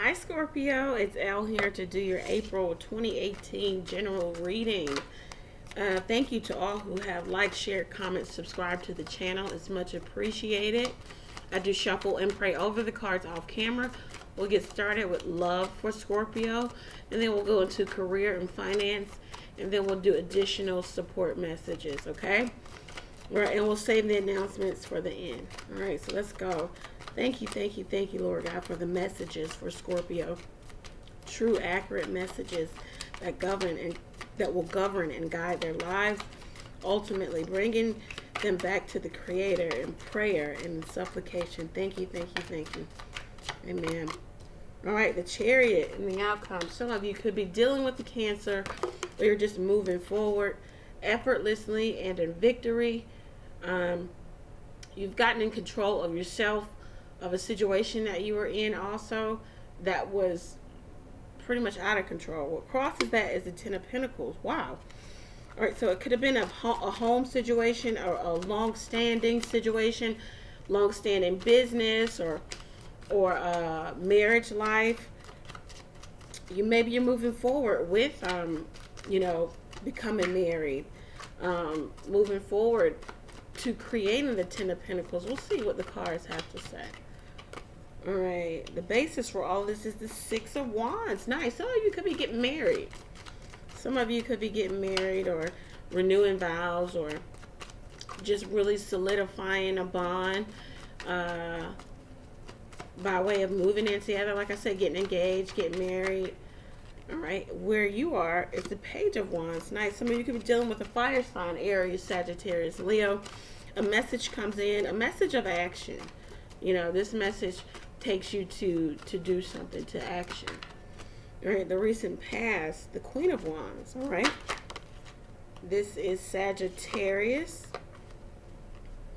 Hi Scorpio, it's Elle here to do your April 2018 general reading. Uh, thank you to all who have liked, shared, commented, subscribed to the channel. It's much appreciated. I do shuffle and pray over the cards off camera. We'll get started with love for Scorpio, and then we'll go into career and finance, and then we'll do additional support messages, okay? Right, and we'll save the announcements for the end. All right, so let's go. Thank you, thank you, thank you, Lord God, for the messages for Scorpio. True, accurate messages that govern and that will govern and guide their lives, ultimately bringing them back to the Creator in prayer and in supplication. Thank you, thank you, thank you. Amen. All right, the chariot and the outcome. Some of you could be dealing with the cancer, or you're just moving forward effortlessly and in victory. Um, you've gotten in control of yourself of a situation that you were in also that was pretty much out of control. What crosses that is the Ten of Pentacles. Wow. All right, so it could have been a, a home situation or a long-standing situation, long-standing business or or a marriage life. You maybe you're moving forward with um, you know, becoming married, um, moving forward to creating the Ten of Pentacles. We'll see what the cards have to say. All right, the basis for all this is the Six of Wands. Nice. Some of you could be getting married. Some of you could be getting married or renewing vows or just really solidifying a bond uh, by way of moving in together. Like I said, getting engaged, getting married. All right, where you are is the Page of Wands. Nice. Some of you could be dealing with a fire sign, Aries, Sagittarius, Leo. A message comes in, a message of action. You know, this message takes you to to do something to action. All right the recent past the queen of wands all right. This is sagittarius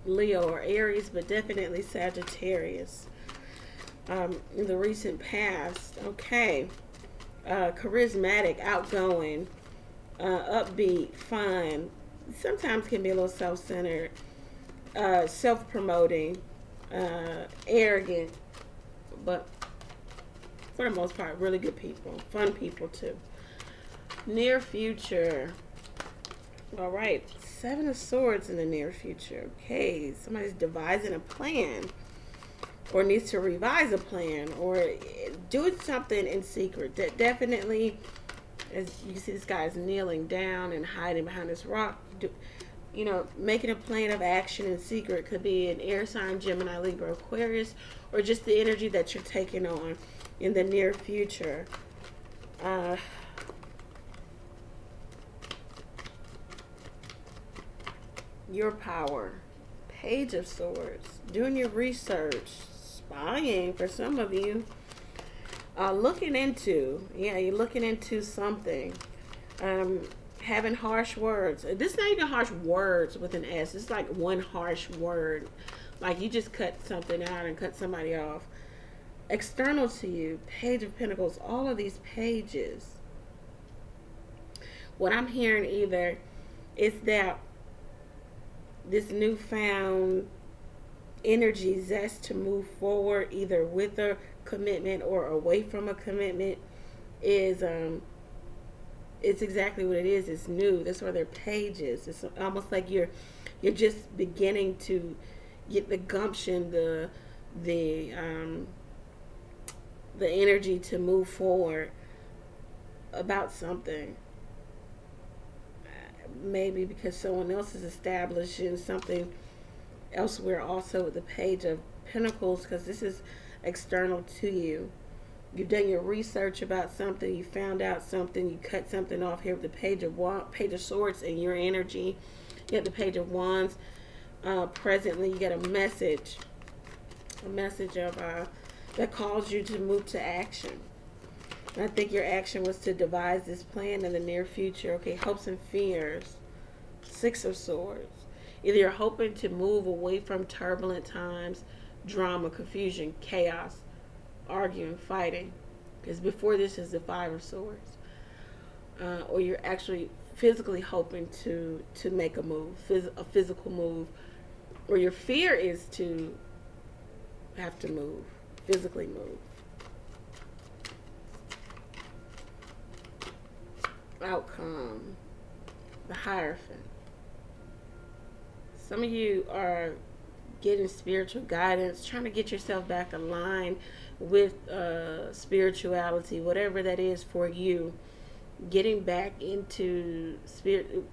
leo or aries but definitely sagittarius. Um, in the recent past okay. Uh, charismatic outgoing uh, upbeat fun sometimes can be a little self-centered uh, self-promoting uh, arrogant but for the most part, really good people. Fun people, too. Near future. All right. Seven of Swords in the near future. Okay. Somebody's devising a plan or needs to revise a plan or doing something in secret. That definitely, as you see, this guy is kneeling down and hiding behind this rock. Do, you know, making a plan of action in secret could be an air sign, Gemini, Libra, Aquarius, or just the energy that you're taking on in the near future. Uh, your power. Page of Swords. Doing your research. Spying for some of you. Uh, looking into. Yeah, you're looking into something. Um, having harsh words. This is not even harsh words with an S. It's like one harsh word. Like you just cut something out and cut somebody off. External to you, Page of Pentacles, all of these pages. What I'm hearing either is that this newfound energy, zest to move forward, either with a commitment or away from a commitment, is um, it's exactly what it is. It's new. That's why they're pages. It's almost like you're you're just beginning to get the gumption, the the um, the energy to move forward about something. Maybe because someone else is establishing something elsewhere also with the page of pentacles because this is external to you you've done your research about something, you found out something, you cut something off here with the page of page of swords and your energy. You have the page of wands. Uh, presently, you get a message, a message of uh, that calls you to move to action. And I think your action was to devise this plan in the near future. Okay, hopes and fears. Six of Swords. Either you're hoping to move away from turbulent times, drama, confusion, chaos, arguing, fighting, because before this is the Five of Swords, uh, or you're actually physically hoping to to make a move, phys- a physical move, or your fear is to have to move, physically move. Outcome, the Hierophant. Some of you are getting spiritual guidance, trying to get yourself back aligned with uh, spirituality, whatever that is for you. Getting back into spirit,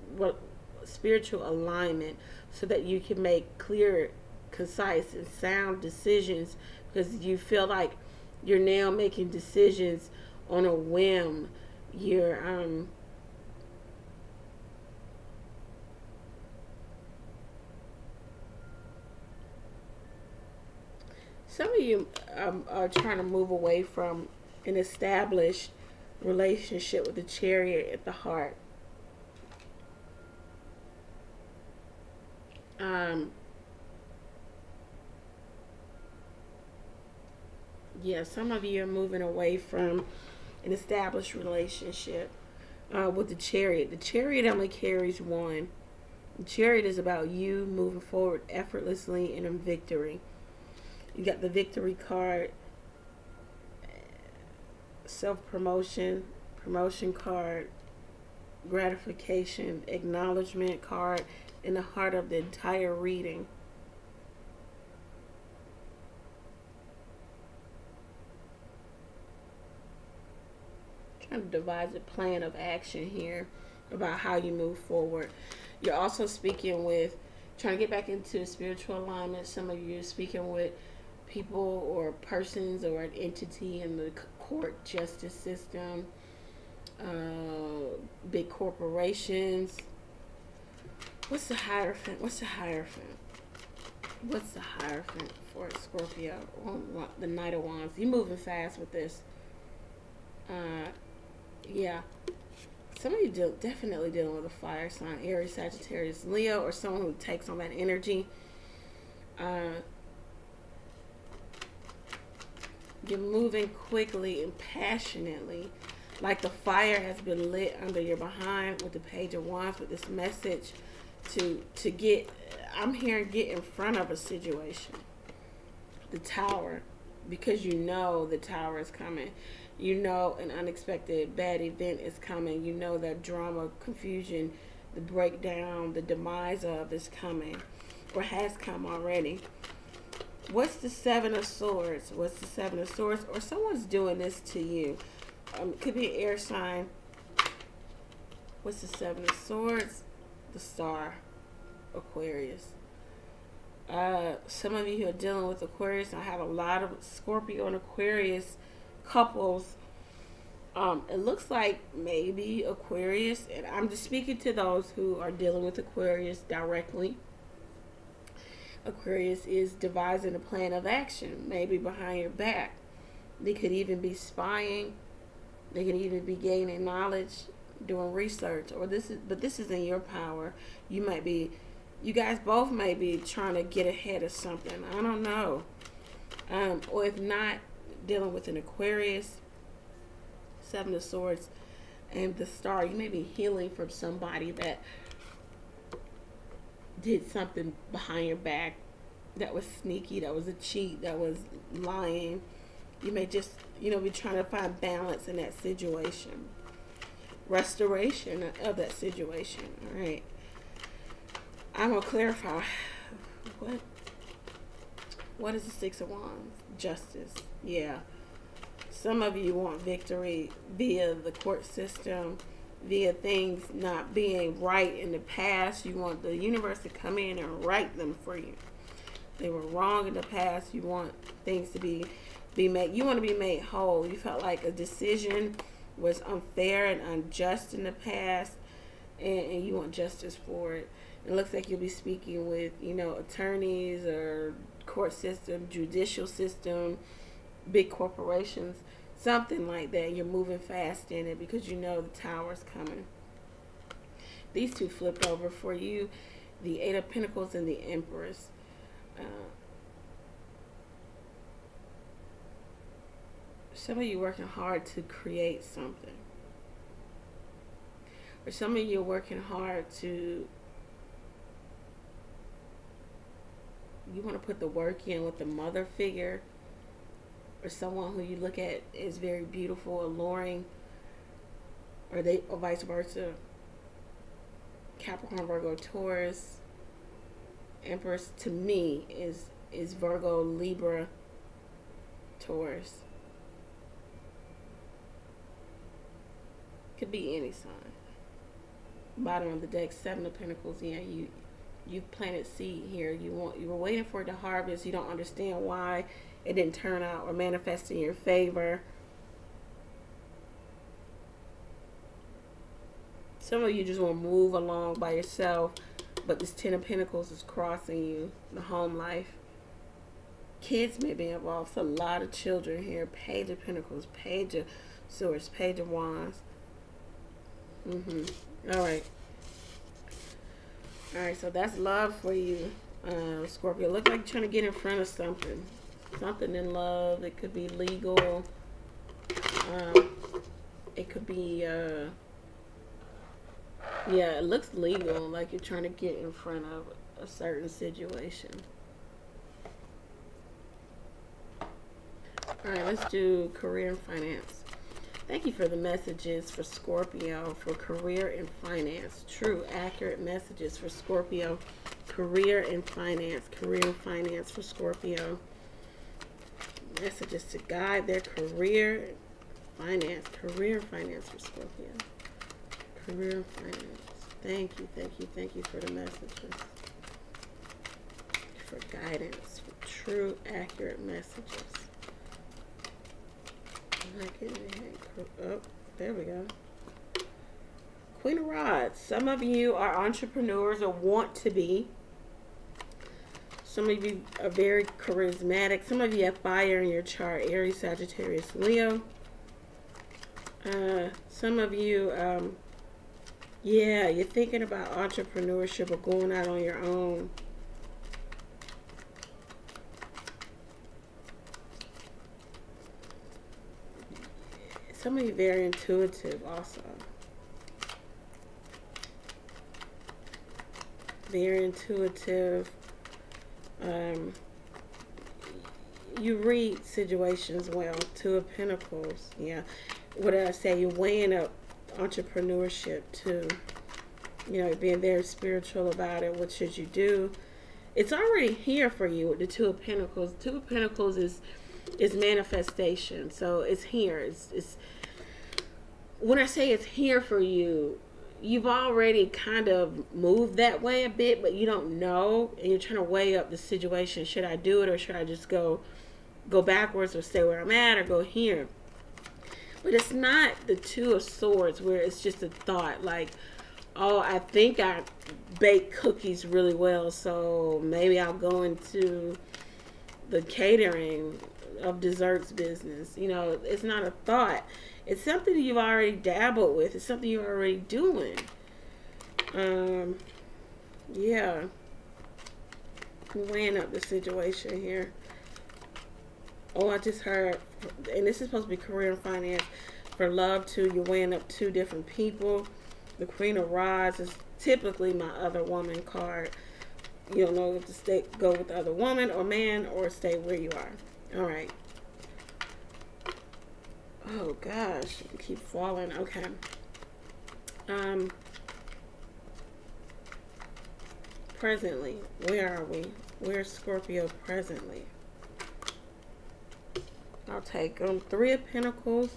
spiritual alignment, so that you can make clear, concise, and sound decisions. Because you feel like you're now making decisions on a whim. You're um, some of you um, are trying to move away from an established relationship with the chariot at the heart. Um, yeah, some of you are moving away from an established relationship uh, with the chariot. The chariot only carries one. The chariot is about you moving forward effortlessly and in victory. You got the victory card, self promotion, promotion card, gratification, acknowledgement card in the heart of the entire reading. Trying to devise a plan of action here about how you move forward. You're also speaking with trying to get back into spiritual alignment. Some of you are speaking with people or persons or an entity in the court justice system, uh, big corporations. What's the Hierophant? What's the Hierophant? What's the Hierophant for Scorpio? Oh, the Knight of Wands. You moving fast with this. Uh, yeah. Some of you definitely dealing with a fire sign, Aries, Sagittarius, Leo, or someone who takes on that energy. Uh, You're moving quickly and passionately, like the fire has been lit under your behind with the page of wands with this message to to get. I'm here hearing get in front of a situation. The tower, because you know the tower is coming. You know an unexpected bad event is coming. You know that drama, confusion, the breakdown, the demise of is coming or has come already what's the seven of swords? What's the seven of swords? Or someone's doing this to you. Um, it could be an air sign. What's the seven of swords? The star aquarius. Uh, some of you who are dealing with aquarius i have a lot of scorpio and aquarius couples. Um, it looks like maybe aquarius and i'm just speaking to those who are dealing with aquarius directly Aquarius is devising a plan of action, maybe behind your back. They could even be spying. They could even be gaining knowledge, doing research, or this is, but this is in your power. You might be, you guys both may be trying to get ahead of something. I don't know. Um, or if not, dealing with an Aquarius, Seven of Swords, and the Star. You may be healing from somebody that did something behind your back that was sneaky, that was a cheat, that was lying. You may just, you know, be trying to find balance in that situation. Restoration of that situation. All right. I'm gonna clarify what what is the six of wands? Justice. Yeah. Some of you want victory via the court system via things not being right in the past. You want the universe to come in and right them for you. They were wrong in the past. You want things to be be made. You want to be made whole. You felt like a decision was unfair and unjust in the past, and, and you want justice for it. It looks like you'll be speaking with you know attorneys or court system, judicial system, big corporations something like that. You're moving fast in it because you know the tower's coming. These two flipped over for you, the Eight of Pentacles and the Empress. Uh, some of you working hard to create something. Or some of you working hard to you want to put the work in with the mother figure or someone who you look at is very beautiful, alluring, or they or vice versa. Capricorn, Virgo, Taurus, Empress to me is is Virgo, Libra, Taurus. Could be any sign. Bottom of the deck, Seven of Pentacles. Yeah, you you planted seed here. You want you were waiting for it to harvest. You don't understand why it didn't turn out or manifest in your favor. Some of you just want to move along by yourself, but this Ten of Pentacles is crossing you, the home life. Kids may be involved. It's a lot of children here. Page of Pentacles, Page of Swords, Page of Wands. Mm-hmm. All right. All right, so that's love for you, uh, Scorpio. Look like you're trying to get in front of something. Something in love. It could be legal. Um, it could be... Uh, yeah, it looks legal, like you're trying to get in front of a certain situation. All right, let's do career and finance. Thank you for the messages for Scorpio for career and finance. True, accurate messages for Scorpio. Career and finance. Career and finance for Scorpio. Messages to guide their career finance. Career finance for Scorpio. Career finance. Thank you, thank you, thank you for the messages. For guidance, for true, accurate messages. Oh, there we go. Queen of Rods. Some of you are entrepreneurs or want to be. Some of you are very charismatic. Some of you have fire in your chart. Aries, Sagittarius, Leo. Uh, some of you um, yeah, you're thinking about entrepreneurship or going out on your own. Some of you very intuitive also. Very intuitive. Um, you read situations well. Two of Pentacles. Yeah. What I say? You're weighing up entrepreneurship too. You know, being very spiritual about it. What should you do? It's already here for you with the Two of Pentacles. Two of Pentacles is is manifestation. So it's here. It's, it's when I say it's here for you, you've already kind of moved that way a bit, but you don't know, and you're trying to weigh up the situation. Should I do it or should I just go go backwards or stay where I'm at or go here? But it's not the two of swords where it's just a thought like, oh, I think I bake cookies really well, so maybe I'll go into the catering of desserts business. You know, it's not a thought. It's something you've already dabbled with. It's something you're already doing. Um, yeah. weighing up the situation here. Oh, I just heard, and this is supposed to be career and finance. For love, too, you're weighing up two different people. The Queen of Rods is typically my other woman card. You don't know if to stay, go with the other woman or man or stay where you are. All right. Oh gosh, keep falling. Okay. Um. Presently, where are we? Where's Scorpio presently? I'll take them. Three of Pentacles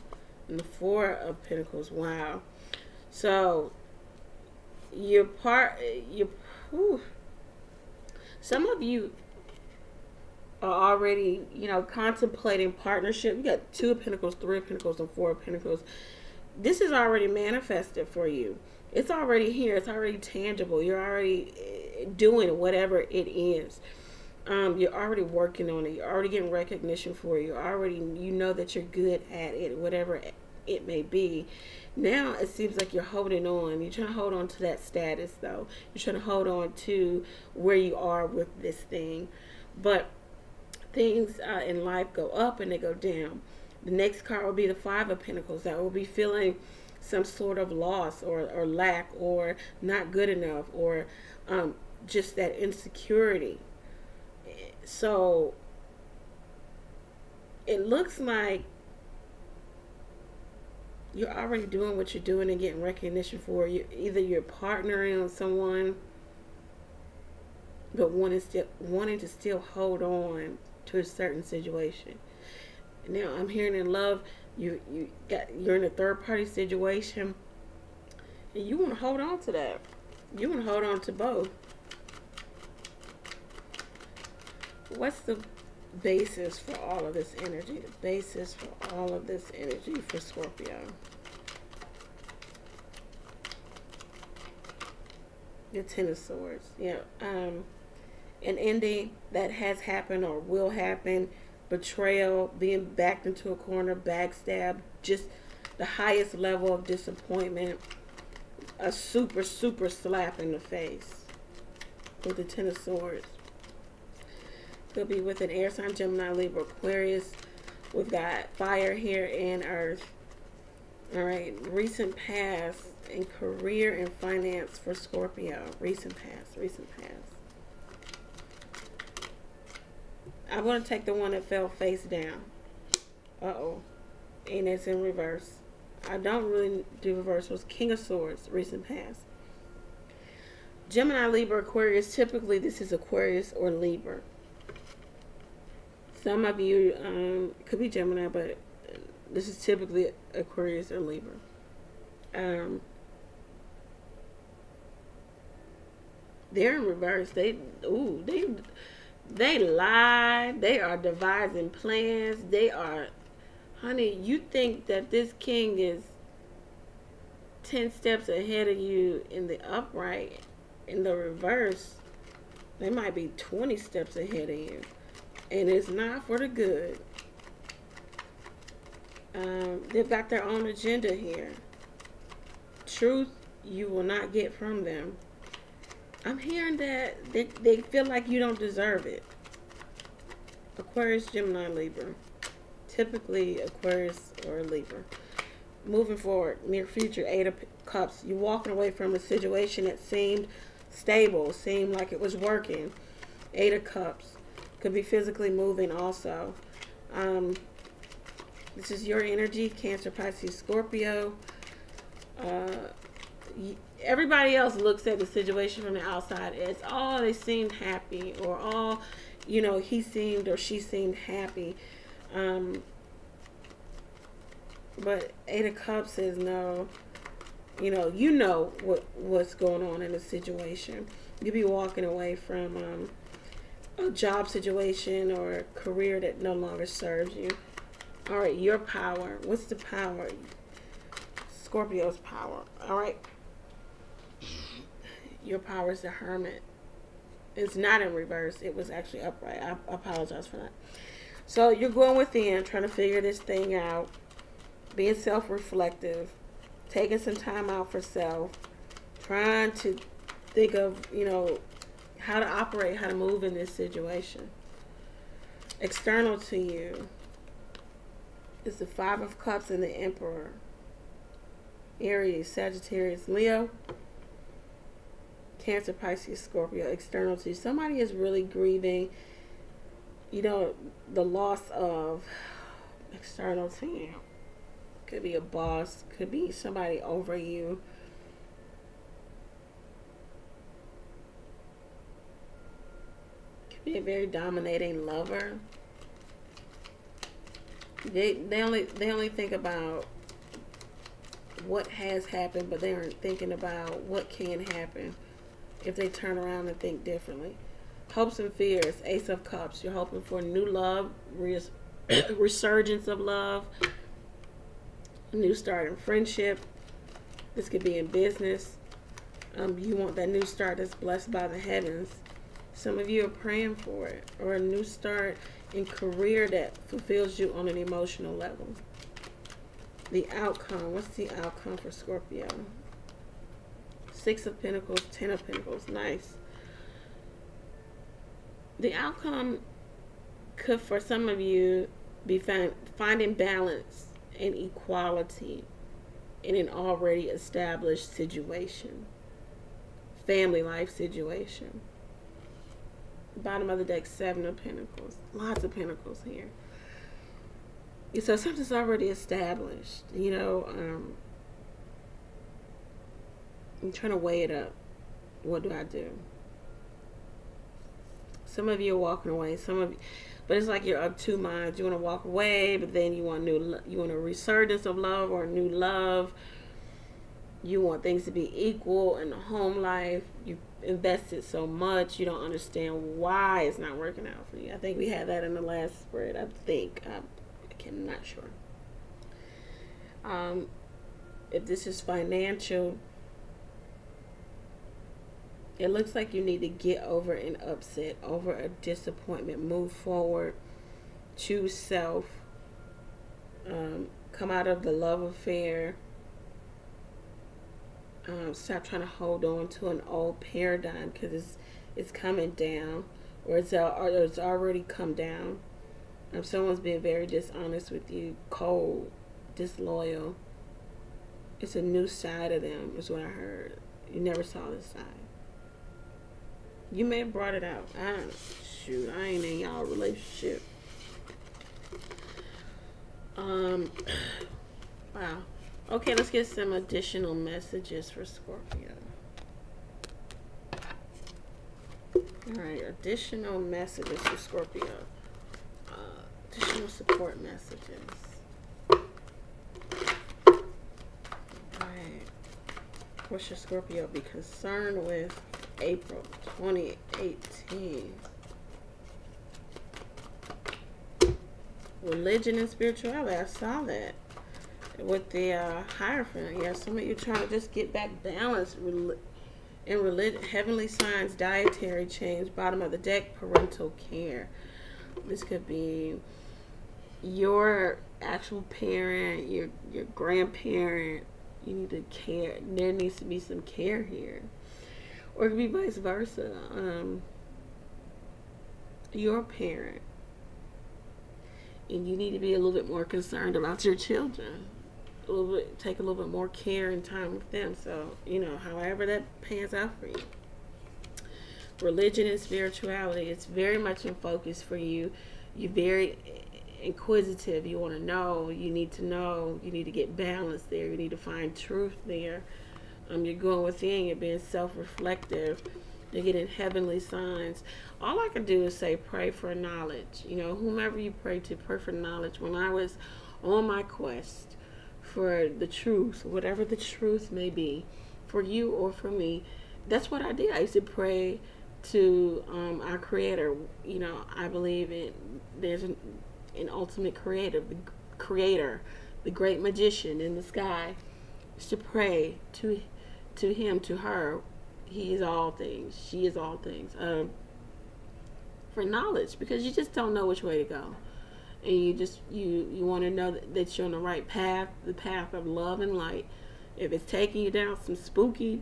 and the Four of Pentacles. Wow. So, your part, your you some of you are already, you know, contemplating partnership. You got two of Pentacles, three of Pentacles, and four of Pentacles. This is already manifested for you. It's already here. It's already tangible. You're already eh, doing whatever it is um, you're already working on it. You're already getting recognition for it. You're already, you know that you're good at it, whatever it may be. Now it seems like you're holding on. You're trying to hold on to that status, though. You're trying to hold on to where you are with this thing. But things uh, in life go up and they go down. The next card will be the Five of Pentacles. That will be feeling some sort of loss or, or lack or not good enough or um, just that insecurity so it looks like you're already doing what you're doing and getting recognition for you. Either you're partnering with someone, but wanting still wanting to still hold on to a certain situation. Now I'm hearing in love, you you got you're in a third party situation, and you want to hold on to that. You want to hold on to both. What's the basis for all of this energy? The basis for all of this energy for Scorpio. The Ten of Swords. Yeah. Um, an ending that has happened or will happen. Betrayal, being backed into a corner, backstab, just the highest level of disappointment. A super, super slap in the face with the Ten of Swords. Could be with an air sign, Gemini, Libra, Aquarius. We've got fire here and earth. All right, recent past in career and finance for Scorpio. Recent past, recent past. I'm going to take the one that fell face down. Uh-oh. And it's in reverse. I don't really do reverse. It was King of Swords, recent past. Gemini, Libra, Aquarius. Typically, this is Aquarius or Libra. Some of you um, could be Gemini, but this is typically Aquarius or Libra. Um, they're in reverse. They ooh they they lie. They are devising plans. They are, honey. You think that this king is ten steps ahead of you in the upright, in the reverse. They might be twenty steps ahead of you and it's not for the good. Um, they've got their own agenda here. Truth you will not get from them. I'm hearing that they, they feel like you don't deserve it. Aquarius, Gemini, Libra. Typically Aquarius or Libra. Moving forward, near future, Eight of Cups. You're walking away from a situation that seemed stable, seemed like it was working. Eight of Cups. Could be physically moving also. Um, this is your energy, Cancer, Pisces, Scorpio. Uh, everybody else looks at the situation from the outside as, oh, they seemed happy, or oh, you know, he seemed or she seemed happy. Um, but Eight of Cups says no. You know, you know what what's going on in the situation. You be walking away from um, a job situation or a career that no longer serves you. All right, your power. What's the power? Scorpio's power. All right. Your power is the hermit. It's not in reverse. It was actually upright. I, apologize for that. So you're going within, trying to figure this thing out, being self-reflective, taking some time out for self, trying to think of, you know, how to operate, how to move in this situation. External to you is the Five of Cups and the Emperor. Aries, Sagittarius, Leo, Cancer, Pisces, Scorpio. External to you. Somebody is really grieving, you know, the loss of external to you. Could be a boss, could be somebody over you Could be a very dominating lover. They they only they only think about what has happened, but they aren't thinking about what can happen if they turn around and think differently. Hopes and fears, Ace of Cups. You're hoping for new love, res resurgence of love, new start in friendship. This could be in business. Um, you want that new start that's blessed by the heavens. Some of you are praying for it or a new start in career that fulfills you on an emotional level. The outcome. What's the outcome for Scorpio? Six of Pentacles, Ten of Pentacles. Nice. The outcome could, for some of you, be find, finding balance and equality in an already established situation, family life situation bottom of the deck, seven of pentacles. Lots of pentacles here. so something's already established. You know, um, I'm trying to weigh it up. What do I do? Some of you are walking away. Some of you, but it's like you're up two minds. You want to walk away, but then you want new, you want a resurgence of love or new love. You want things to be equal in the home life. You invested so much, you don't understand why it's not working out for you. I think we had that in the last spread. I think I'm, I'm not sure. Um, if this is financial, it looks like you need to get over an upset, over a disappointment, move forward, choose self, um, come out of the love affair. Um, stop trying to hold on to an old paradigm because it's it's coming down, or it's or it's already come down. Um, someone's being very dishonest with you, cold, disloyal. It's a new side of them, is what I heard. You never saw this side. You may have brought it out. I don't shoot. I ain't in y'all relationship. Um. Wow. Okay, let's get some additional messages for Scorpio. All right, additional messages for Scorpio. Uh, additional support messages. What should Scorpio be concerned with April 2018. Religion and spirituality. I saw that with the uh, Hierophant. Yeah, some of you trying to just get back balance in religion. Heavenly signs, dietary change, bottom of the deck, parental care. This could be your actual parent, your your grandparent. You need to care. There needs to be some care here or it could be vice versa. Um, you're a parent, and you need to be a little bit more concerned about your children. A little bit, take a little bit more care and time with them. So you know, however that pans out for you. Religion and spirituality, it's very much in focus for you. You're very inquisitive. You want to know. You need to know. You need to get balance there. You need to find truth there um, you're going within, you're being self reflective, you're getting heavenly signs. All I can do is say, pray for knowledge. You know, whomever you pray to, pray for knowledge. When I was on my quest for the truth, whatever the truth may be, for you or for me, that's what I did. I used to pray to um, our creator. You know, I believe in there's an, an ultimate creator, the creator, the great magician in the sky. To pray to to him, to her, he is all things. She is all things. Um, for knowledge, because you just don't know which way to go, and you just you you want to know that, you're on the right path, the path of love and light. If it's taking you down some spooky,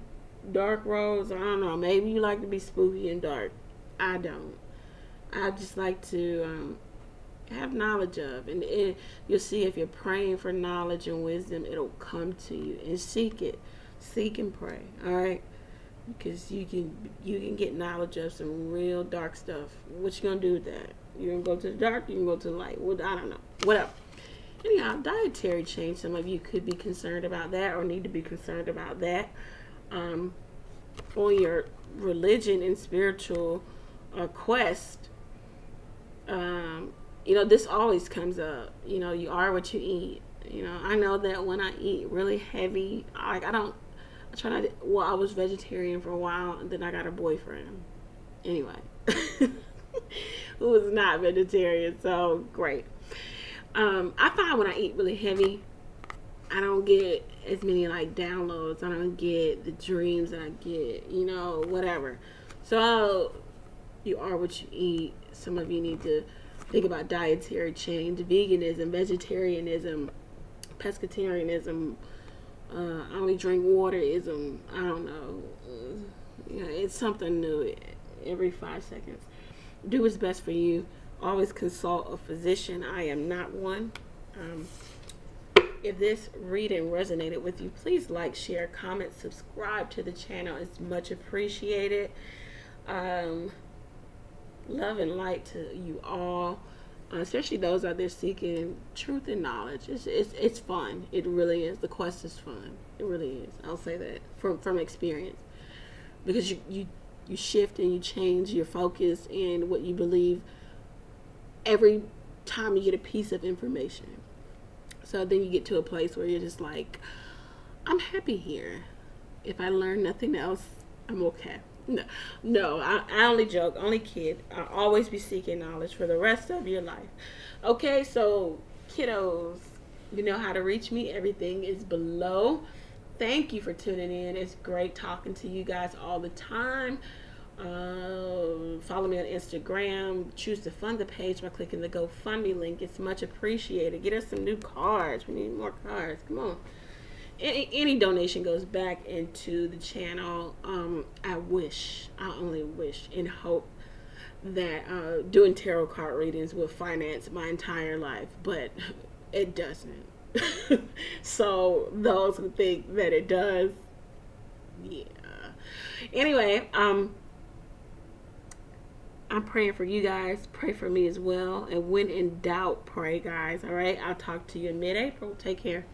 dark roads, I don't know. Maybe you like to be spooky and dark. I don't. I just like to um, have knowledge of, and it, you'll see if you're praying for knowledge and wisdom, it'll come to you and seek it seek and pray all right? Because you can you can get knowledge of some real dark stuff. What you gonna do with that? You gonna go to the dark you can go to the light? Well i don't know. Whatever. Anyhow dietary change some of you could be concerned about that or need to be concerned about that. Um, on your religion and spiritual uh, quest um, you know this always comes up. You know you are what you eat. You know i know that when i eat really heavy like i don't I try not. To, well, I was vegetarian for a while, and then I got a boyfriend. Anyway, who was not vegetarian, so great. Um, I find when I eat really heavy, I don't get as many like downloads. I don't get the dreams that I get, you know, whatever. So you are what you eat. Some of you need to think about dietary change, veganism, vegetarianism, pescatarianism, uh, I only drink water is um I don't know uh, you know it's something new every five seconds. Do what's best for you. Always consult a physician. I am not one. Um, if this reading resonated with you please like share comment subscribe to the channel. It's much appreciated. Um, love and light to you all especially those out there seeking truth and knowledge. It's, it's it's fun. It really is. The quest is fun. It really is. I'll say that from from experience, because you you you shift and you change your focus and what you believe every time you get a piece of information. So then you get to a place where you're just like, I'm happy here. If I learn nothing else, I'm okay. No, no, I, I only joke, only kid. I always be seeking knowledge for the rest of your life. Okay, so kiddos, you know how to reach me. Everything is below. Thank you for tuning in. It's great talking to you guys all the time. Um, follow me on Instagram. Choose to fund the page by clicking the GoFundMe link. It's much appreciated. Get us some new cards. We need more cards. Come on any, any donation goes back into the channel. Um, I wish, I only wish and hope that uh, doing tarot card readings will finance my entire life, but it doesn't. so those who think that it does, yeah. Anyway, um, I'm praying for you guys. Pray for me as well. And when in doubt, pray, guys. All right. I'll talk to you in mid April. Take care.